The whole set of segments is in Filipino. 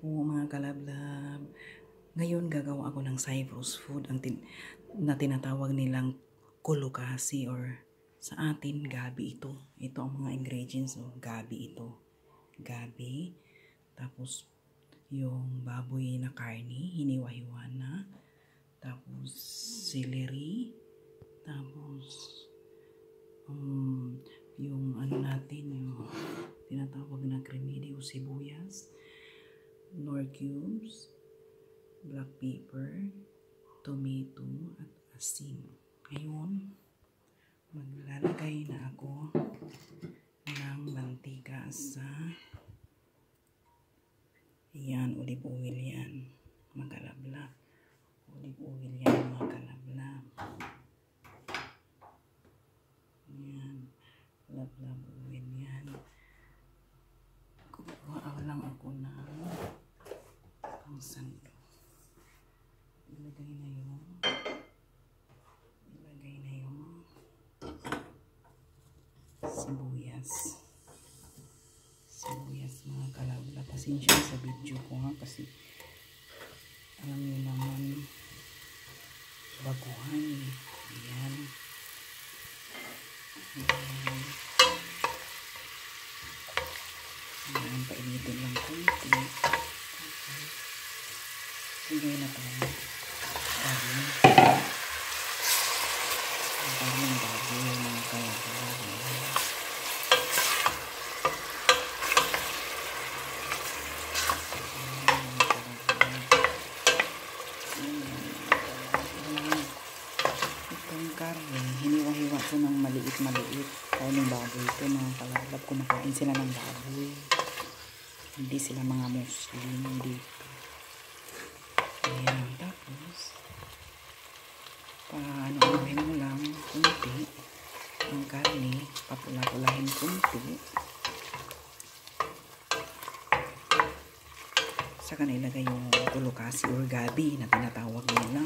po mga kalablab. Ngayon gagawa ako ng Cyprus food ang tin- na tinatawag nilang kulukasi or sa atin gabi ito. Ito ang mga ingredients oh, gabi ito. Gabi tapos yung baboy na karni, hiniwa-hiwa na. Tapos celery, tapos um, yung ano natin, yung tinatawag na cremini o sibuyas, nor cubes, black pepper, tomato, at asin. Ngayon, maglalagay na ako ng mantika sa yan, olive oil yan. Magalablab. Olive oil yan, magalablab. Yan. Lablab oil yan. Kukuha lang ako ng pangsando. Ilagay na yung ilagay na yung sibuyas. Sibuyas mga kalabla. Pasensya sa video ko ha kasi alam niyo naman baguhan eh. Ayan. Ayan, painitin lang konti. Okay. Sige na to. Galing. Galing bago mga kalabla. Ayan. Itong karne, hiniwa-hiwa ko ng maliit-maliit. Karning baboy ito, mga kalalab. Kumakain sila ng baboy. Hindi sila mga Muslim dito. Ayan, tapos, paano-anuhin mo lang, kunti. Ang karne, papula-pulahin kunti. Saka nailagay yung kulukasi or gabi na tinatawag nila.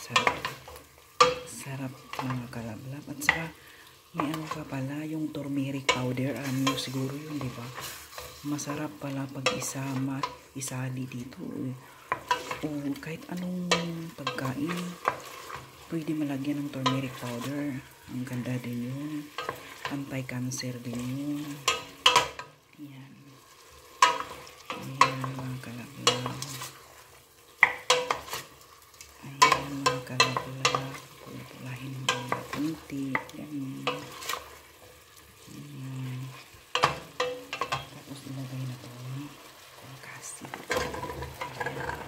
Sarap. Sarap mga kalablab. At saka may ano pa pala yung turmeric powder. Alam nyo siguro yun, di ba? Masarap pala pag isama, isali dito. O kahit anong pagkain, pwede malagyan ng turmeric powder. Ang ganda din yun. Anti-cancer din yun. Ayan. Ayan mga kalablab. Ayan mga kalablab. Pulapulahin mo mga kunti. Ayan. Ayan. Tapos ilagay na to. Kulkasi. Ayan.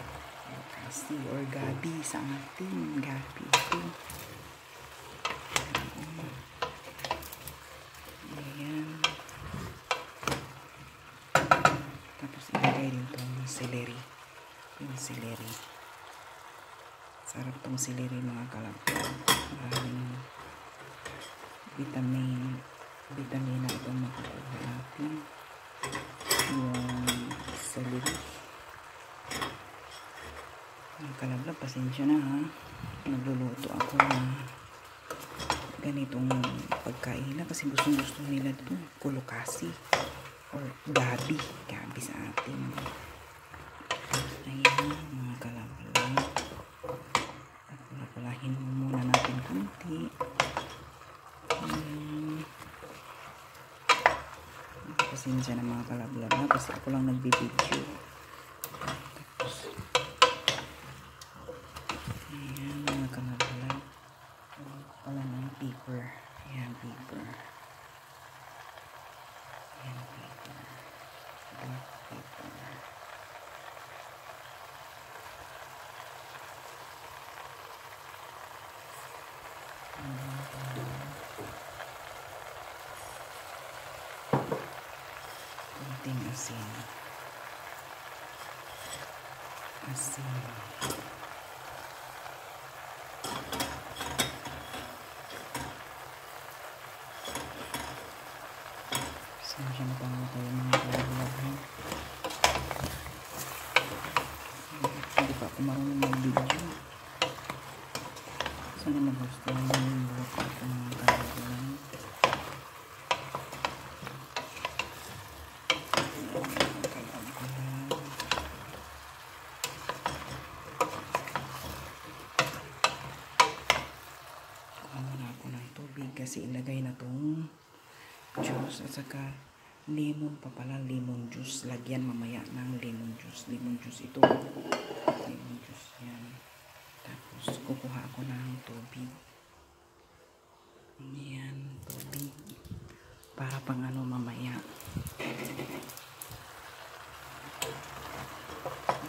Kulkasi or gabi sa atin. Gabi ito. Ayan. Tapos ilagay din tong celery. Yung celery. Sarap tong celery mga kalapit. Maraming vitamin vitamin na itong makukuha natin. Yung celery. Mga kalabla, pasensya na ha. Nagluluto ako ng ganitong pagkain na kasi gustong gusto nila ito. Kulukasi or gabi. Gabi sa atin. Ayan, mga kalabla. At pulapulahin muna natin kunti. Ayan. Pasensya na mga kalabla na kasi ako lang nagbibideo. Tapos, ayan, mga kalabla. Wala ng paper. Ayan, paper. Ayan, paper. Black paper. Kunting asin. Asin. Pasensya na pa kayo mga kalablag ha. Hindi pa ako marunong mag-video. Sana magustuhan nyo yung buhok ko mga kalablag. Kasi ilagay na tong juice at saka lemon pa pala, lemon juice. Lagyan mamaya ng lemon juice. Lemon juice ito. Lemon juice yan. Tapos kukuha ako ng tubig. Yan, tubig. Para pang ano mamaya.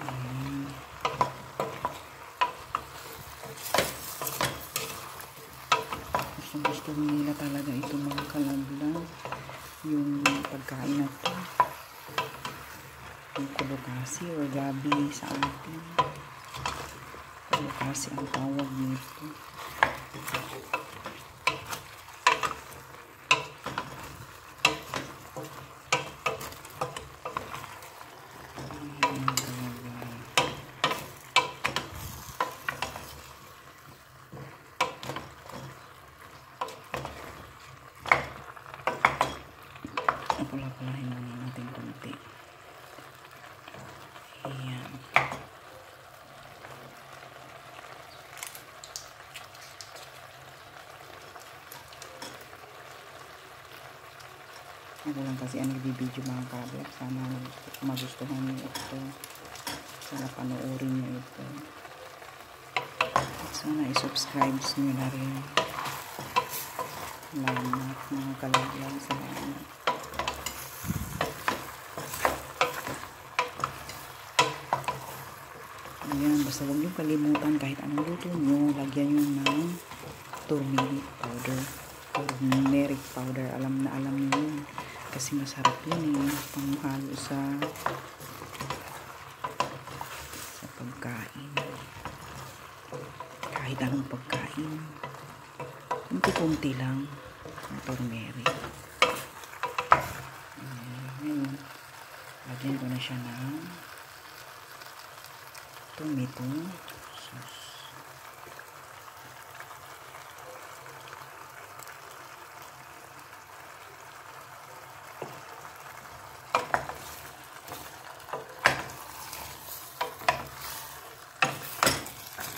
Mm. Gusto gusto nila talaga ito mga kalablang. Yung pagkain na to. Yung kulokasi or gabi sa atin. Kulokasi ang tawag nito. Ayan, kalablang. Pula-pulahin muna natin konti. Ayan. Ako lang kasi ang nagbibideo mga kabel. Sana magustuhan niyo ito. Sana panoorin niyo ito. At sana i-subscribe niyo na rin. Salamat mga kalagyan. Salamat. Ayan, basta huwag niyo kalimutan kahit anong luto niyo, lagyan niyo ng turmeric powder. Turmeric powder, alam na alam niyo yun. Kasi masarap yun eh, panghalo sa sa pagkain. Kahit anong pagkain. Kunti-kunti lang ang turmeric. Ngayon, lagyan ko na siya ng tomato sauce.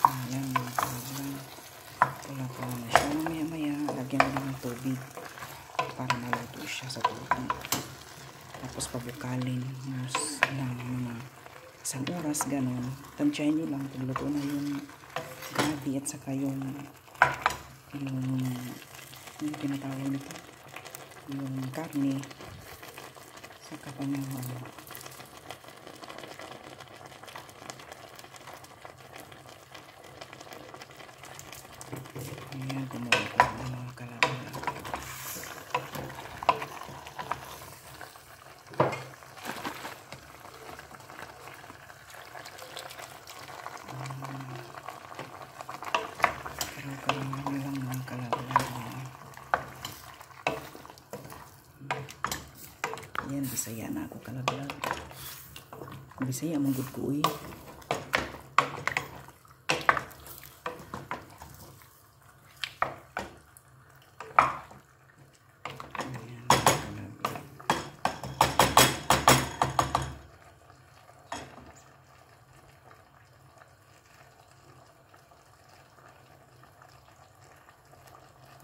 Ayan, mga kawalan. Pula-pula na siya. Maya-maya, lagyan mo ng tubig para maluto siya sa tubig. Tapos pabukalin mas ng mga isang oras, ganun. Tansyahin nyo lang kung luto na yung gabi at saka yung yung yung tinatawag nito yung karne saka pa ng ano ayan kumuha ko ng mga kalaban Pero karamihan lang mga kalaban. Yan, bisaya na ako kalaglag. Bisaya mong good ko eh. Ayan, kalaglag.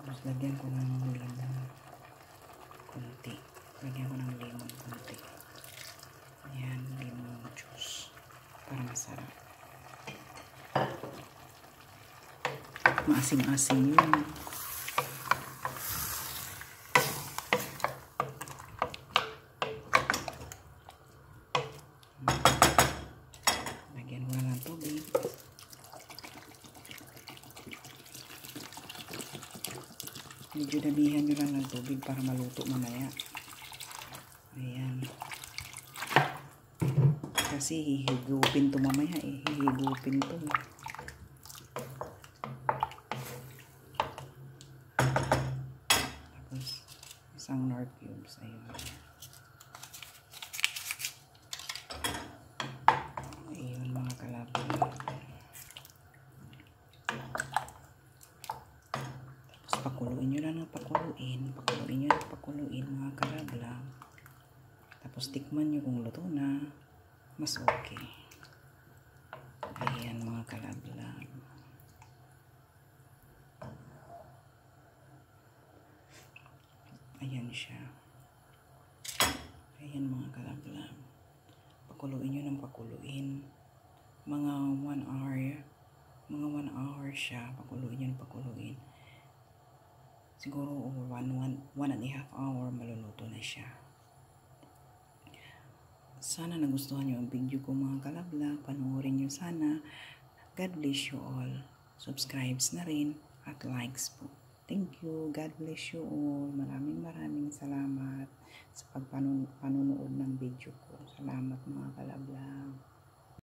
Tapos lagyan ko ng lemon. Ng tubig. Medyo damihan nyo lang ng tubig para maluto mamaya. Ayan. Kasi hihigupin to mamaya eh. Hihigupin to. Cubes. Ayun. Mga kalabang. Tapos pakuluin nyo lang ng pakuluin. Pakuluin nyo ng pakuluin mga kalablang. Tapos tikman nyo kung luto na. Mas okay. Ayan mga kalablang. Ayan siya. Ayan mga kalablam. Pakuluin nyo ng pakuluin. Mga 1 hour. Mga 1 hour siya. Pakuluin nyo ng pakuluin. Siguro over 1 one, one and a half hour maluluto na siya. Sana nagustuhan nyo ang video ko mga kalabla. Panoorin nyo sana. God bless you all. Subscribes na rin at likes po. Thank you. God bless you all. Maraming maraming salamat sa pagpanonood ng video ko. Salamat mga kalablang.